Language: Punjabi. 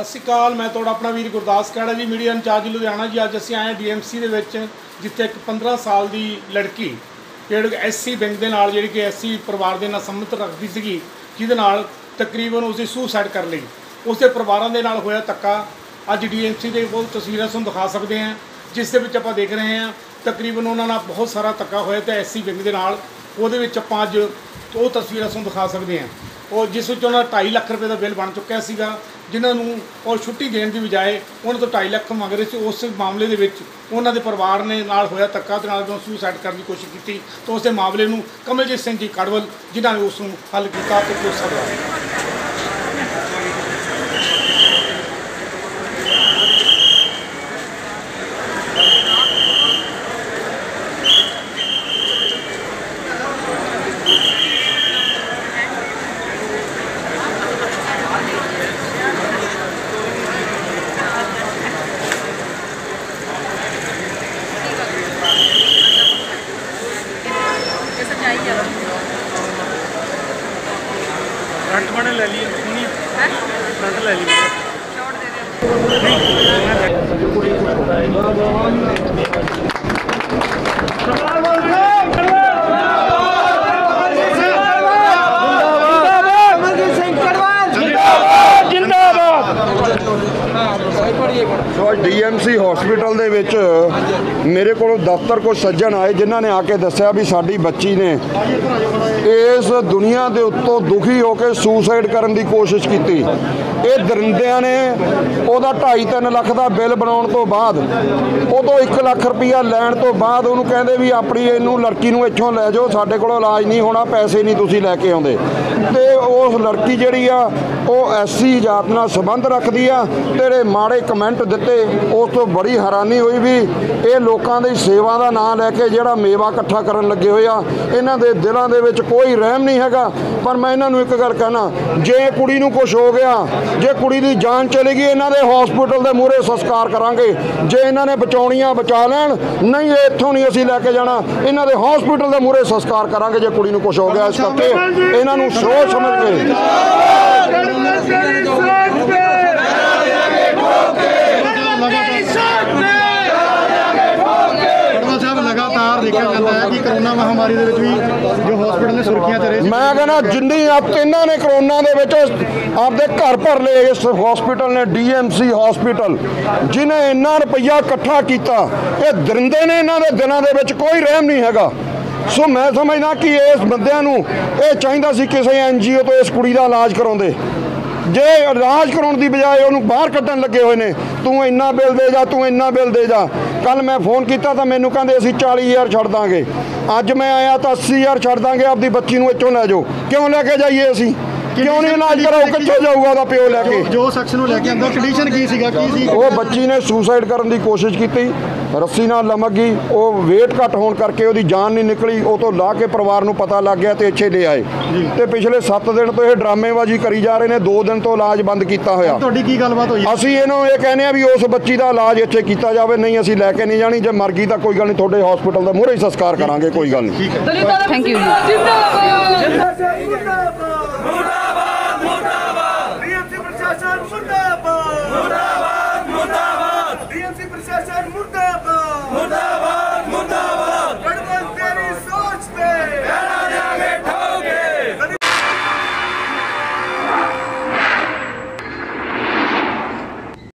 ਸਤਿ ਸ਼੍ਰੀ ਅਕਾਲ, ਮੈਂ ਤੁਹਾਡਾ ਆਪਣਾ ਵੀਰ ਗੁਰਦਾਸ ਕਾੜਾ ਜੀ, ਮੀਡੀਆ ਇੰਚਾਰਜ ਲੁਧਿਆਣਾ ਜੀ। ਅੱਜ ਅਸੀਂ ਆਏ ਹਾਂ ਡੀਐਮਸੀ ਦੇ ਵਿੱਚ, ਜਿੱਥੇ ਇੱਕ 15 ਸਾਲ ਦੀ ਲੜਕੀ, ਜਿਹੜੀ ਐਸਸੀ ਬੈਂਕ ਦੇ ਨਾਲ, ਜਿਹੜੀ ਕਿ ਐਸਸੀ ਪਰਿਵਾਰ ਦੇ ਨਾਲ ਸੰਬੰਧ ਰੱਖਦੀ ਸੀਗੀ, ਜਿਹਦੇ ਨਾਲ ਤਕਰੀਬਨ ਉਸੇ ਸੁਸਾਈਡ ਕਰ ਲਈ। ਉਸਦੇ ਪਰਿਵਾਰਾਂ ਦੇ ਨਾਲ ਹੋਇਆ ਧੱਕਾ। ਅੱਜ ਡੀਐਮਸੀ ਦੇ ਬਹੁਤ ਤਸਵੀਰਾਂ ਤੁਹਾਨੂੰ ਦਿਖਾ ਸਕਦੇ ਹਾਂ, ਜਿਸ ਦੇ ਵਿੱਚ ਆਪਾਂ ਦੇਖ ਰਹੇ ਹਾਂ, ਤਕਰੀਬਨ ਉਹਨਾਂ ਨਾਲ ਬਹੁਤ ਸਾਰਾ ਧੱਕਾ ਹੋਇਆ ਤੇ ਐਸਸੀ ਬੈਂਕ ਦੇ ਨਾਲ। ਉਹਦੇ ਵਿੱਚ ਆਪਾਂ ਅੱਜ ਉਹ ਤਸਵੀਰਾਂ ਤੁਹਾਨੂੰ ਦਿਖਾ ਸਕਦੇ ਹਾਂ। ਉਹ ਜਿਸ ਵਿੱਚ ਉਹਨਾਂ ਦਾ 2.5 ਲੱਖ ਰੁਪਏ ਦਾ ਬਿੱਲ ਬਣ ਚੁੱਕਿਆ ਸੀਗਾ। ਜਿਨ੍ਹਾਂ ਨੂੰ ਉਹ ਛੁੱਟੀ ਦੇਣ ਦੀ ਬਜਾਏ ਉਹਨਾਂ ਤੋਂ 2.5 ਲੱਖ ਮੰਗ ਰਹੇ ਸੀ, ਉਸ ਮਾਮਲੇ ਦੇ ਵਿੱਚ ਉਹਨਾਂ ਦੇ ਪਰਿਵਾਰ ਨੇ ਨਾਲ ਹੋਇਆ ਧੱਕਾ ਤੇ ਨਾਲ ਸੁਸਾਈਡ ਕਰਨ ਦੀ ਕੋਸ਼ਿਸ਼ ਕੀਤੀ ਤਾਂ ਉਸ ਦੇ ਮਾਮਲੇ ਨੂੰ ਕਮਲਜੀਤ ਸਿੰਘ ਜੀ ਕੜਵਲ ਜਿਨ੍ਹਾਂ ਨੇ ਉਸ ਨੂੰ ਹੱਲ ਕੀਤਾ ਤੇ ਪੁਲਿਸ ਸਰਕਾਰ ਇਹ ਸੱਚਾਈ ਆ ਫਰੰਟ ਬਣੇ ਲੈ ਲਈ ਸੁਣੀ ਹੈ? ਫਰੰਟ ਲੈ ਲਈ ਛੋੜ ਦੇ ਦੇ। ਸੋ ਡੀਐਮਸੀ ਹਸਪੀਟਲ ਦੇ ਵਿੱਚ ਮੇਰੇ ਕੋਲ ਦਫ਼ਤਰ ਕੋ ਸੱਜਣ ਆਏ, ਜਿਨ੍ਹਾਂ ਨੇ ਆ ਕੇ ਦੱਸਿਆ ਵੀ ਸਾਡੀ ਬੱਚੀ ਨੇ ਇਸ ਦੁਨੀਆ ਦੇ ਉੱਤੋਂ ਦੁਖੀ ਹੋ ਕੇ ਸੁਸਾਈਡ ਕਰਨ ਦੀ ਕੋਸ਼ਿਸ਼ ਕੀਤੀ। ਇਹ ਦਰਿੰਦਿਆਂ ਨੇ ਉਹਦਾ 2.5-3 ਲੱਖ ਦਾ ਬਿੱਲ ਬਣਾਉਣ ਤੋਂ ਬਾਅਦ ਉਹ ਤੋਂ 1 ਲੱਖ ਰੁਪਈਆ ਲੈਣ ਤੋਂ ਬਾਅਦ ਉਹਨੂੰ ਕਹਿੰਦੇ ਵੀ ਆਪਣੀ ਇਹਨੂੰ ਲੜਕੀ ਨੂੰ ਇੱਥੋਂ ਲੈ ਜਾਓ, ਸਾਡੇ ਕੋਲ ਇਲਾਜ ਨਹੀਂ ਹੋਣਾ, ਪੈਸੇ ਨਹੀਂ ਤੁਸੀਂ ਲੈ ਕੇ ਆਉਂਦੇ। ਤੇ ਉਸ ਲੜਕੀ ਜਿਹੜੀ ਆ, ਉਹ ਐਸਸੀ ਜਾਤ ਨਾਲ ਸੰਬੰਧ ਰੱਖਦੀ ਆ, ਤੇਰੇ ਮਾੜੇ ਕਮੈਂਟ ਦਿੱਤੇ, ਉਸ ਤੋਂ ਬੜੀ ਹੈਰਾਨੀ ਹੋਈ ਵੀ ਇਹ ਲੋਕਾਂ ਦੀ ਸੇਵਾ ਦਾ ਨਾਂ ਲੈ ਕੇ ਜਿਹੜਾ ਮੇਵਾ ਇਕੱਠਾ ਕਰਨ ਲੱਗੇ ਹੋਏ ਆ, ਇਹਨਾਂ ਦੇ ਦਿਲਾਂ ਦੇ ਵਿੱਚ ਕੋਈ ਰਹਿਮ ਨਹੀਂ ਹੈਗਾ। ਪਰ ਮੈਂ ਇਹਨਾਂ ਨੂੰ ਇੱਕ ਗੱਲ ਕਹਿਣਾ, ਜੇ ਕੁੜੀ ਨੂੰ ਕੁਝ ਹੋ ਗਿਆ, ਜੇ ਕੁੜੀ ਦੀ ਜਾਨ ਚਲੀ ਗਈ, ਇਹਨਾਂ ਦੇ ਹਸਪੀਟਲ ਦੇ ਮੂਹਰੇ ਸੰਸਕਾਰ ਕਰਾਂਗੇ। ਜੇ ਇਹਨਾਂ ਨੇ ਬਚਾਉਣੀਆਂ ਬਚਾ ਲੈਣ, ਨਹੀਂ ਇੱਥੋਂ ਨਹੀਂ ਅਸੀਂ ਲੈ ਕੇ ਜਾਣਾ। ਇਹਨਾਂ ਦੇ ਹਸਪੀਟਲ ਦੇ ਮੂਹਰੇ ਸੰਸਕਾਰ ਕਰਾਂਗੇ ਜੇ ਕੁੜੀ ਨੂੰ ਕੁਝ ਹੋ ਗਿਆ ਇਸ ਕਰਕੇ ਇਹਨਾਂ ਨੂੰ ਸੋਚ ਸਮਝ ਕੇ। ਮਹਾਮਾਰੀ ਦੇ ਵਿੱਚ ਵੀ ਜੋ ਹਸਪੀਟਲ ਨੇ ਸੁਰੱਖਿਆ ਚ ਰਹੇ ਮੈਂ ਕਹਿੰਦਾ ਜਿੰਨੀ ਆਪ ਇਹਨਾਂ ਨੇ ਕਰੋਨਾ ਦੇ ਵਿੱਚ ਆਪਦੇ ਘਰ ਭਰ ਲਏ, ਇਸ ਹਸਪੀਟਲ ਨੇ ਡੀਐਮਸੀ ਹਸਪੀਟਲ ਜਿਨੇ ਇੰਨਾ ਰੁਪਈਆ ਇਕੱਠਾ ਕੀਤਾ, ਇਹ ਦਰਿੰਦੇ ਨੇ ਇਹਨਾਂ ਦੇ ਦਿਨਾਂ ਦੇ ਵਿੱਚ ਕੋਈ ਰਹਿਮ ਨਹੀਂ ਹੈਗਾ। ਸੋ ਮੈਂ ਸਮਝਦਾ ਕਿ ਇਸ ਬੰਦਿਆਂ ਨੂੰ ਇਹ ਚਾਹੀਦਾ ਸੀ ਕਿਸੇ ਐਨਜੀਓ ਤੋਂ ਇਸ ਕੁੜੀ ਦਾ ਇਲਾਜ ਕਰਾਉਂਦੇ। ਜੇ ਇਲਾਜ ਕਰਾਉਣ ਦੀ ਬਜਾਏ ਉਹਨੂੰ ਬਾਹਰ ਕੱਢਣ ਲੱਗੇ ਹੋਏ ਨੇ, ਤੂੰ ਇੰਨਾ ਬਿੱਲ ਦੇ ਜਾ, ਤੂੰ ਇੰਨਾ ਬਿੱਲ ਦੇ ਜਾ। ਕੱਲ ਮੈਂ ਫੋਨ ਕੀਤਾ ਤਾਂ ਮੈਨੂੰ ਕਹਿੰਦੇ ਅਸੀਂ 40000 ਛੱਡ ਦਾਂਗੇ। ਅੱਜ ਮੈਂ ਆਇਆ ਤਾਂ 80000 ਛੱਡ ਦਾਂਗੇ, ਆਪਦੀ ਬੱਚੀ ਨੂੰ ਇੱਥੋਂ ਲੈ ਜਾਓ। ਕਿਉਂ ਲੈ ਕੇ ਜਾਈਏ ਅਸੀਂ? ਕਿਉਂ ਨਹੀਂ ਇਲਾਜ ਕਰਾਓ ਕਿੱਥੇ ਜਾਊਗਾ ਉਹਦਾ ਪਿਓ ਲੈ ਕੇ? ਜੋ ਸ਼ਖਸ ਨੂੰ ਲੈ ਕੇ ਅੰਦਰ ਕੰਡੀਸ਼ਨ ਕੀ ਸੀਗਾ ਕੀ ਸੀ? ਉਹ ਬੱਚੀ ਨੇ ਸੁਸਾਈਡ ਕਰਨ ਦੀ ਕੋਸ਼ਿਸ਼ ਕੀਤੀ ਰੱਸੀ ਨਾਲ ਲਮਕ ਗਈ ਉਹ weight ਘੱਟ ਹੋਣ ਕਰਕੇ ਉਹਦੀ ਜਾਨ ਨਹੀਂ ਨਿਕਲੀ ਉਹ ਤੋਂ ਲਾ ਕੇ ਪਰਿਵਾਰ ਨੂੰ ਪਤਾ ਲੱਗ ਗਿਆ ਤੇ ਇੱਥੇ ਲੈ ਆਏ। ਤੇ ਪਿਛਲੇ 7 ਦਿਨ ਤੋਂ ਇਹ ਡਰਾਮੇਬਾਜ਼ੀ ਕਰੀ ਜਾ ਰਹੇ ਨੇ 2 ਦਿਨ ਤੋਂ ਇਲਾਜ ਬੰਦ ਕੀਤਾ ਹੋਇਆ। ਤੁਹਾਡੀ ਕੀ ਗੱਲਬਾਤ ਹੋਈ? ਅਸੀਂ ਇਹਨੂੰ ਇਹ ਕਹਿੰਦੇ ਆ ਵੀ ਉਸ ਬੱਚੀ ਦਾ ਇਲਾਜ ਇੱਥੇ ਕੀਤਾ ਜਾਵੇ ਨਹੀਂ ਅਸੀਂ ਲੈ ਕੇ ਨਹੀਂ ਜਾਣੀ ਜੇ ਮਰ ਗਈ ਤਾਂ ਕੋਈ ਗੱਲ ਨਹੀਂ ਤੁਹਾਡੇ ਹਸਪੀਟਲ ਦਾ ਮੂਹਰੇ ਹੀ ਸੰਸਕਾਰ ਕਰਾਂਗੇ ਕੋਈ ਗੱਲ ਨਹੀਂ। ਥੈਂਕ ਯੂ ਜੀ